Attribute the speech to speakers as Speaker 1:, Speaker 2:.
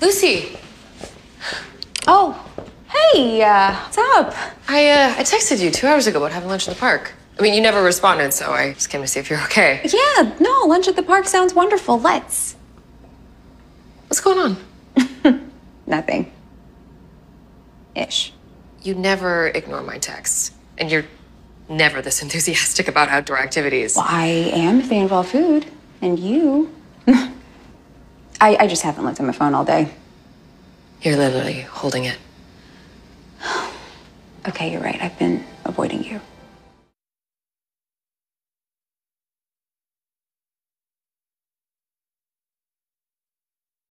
Speaker 1: Lucy,
Speaker 2: Oh, hey, uh, what's up?
Speaker 1: I uh, I texted you two hours ago about having lunch in the park. I mean, you never responded, so I just came to see if you're okay.
Speaker 2: Yeah, no, lunch at the park sounds wonderful. Let's.
Speaker 1: What's going on?
Speaker 2: Nothing. Ish.
Speaker 1: You never ignore my texts, and you're never this enthusiastic about outdoor activities.
Speaker 2: Well, I am if they involve food. And you. I, I just haven't looked at my phone all day.
Speaker 1: You're literally holding it.
Speaker 2: Okay, you're right. I've been.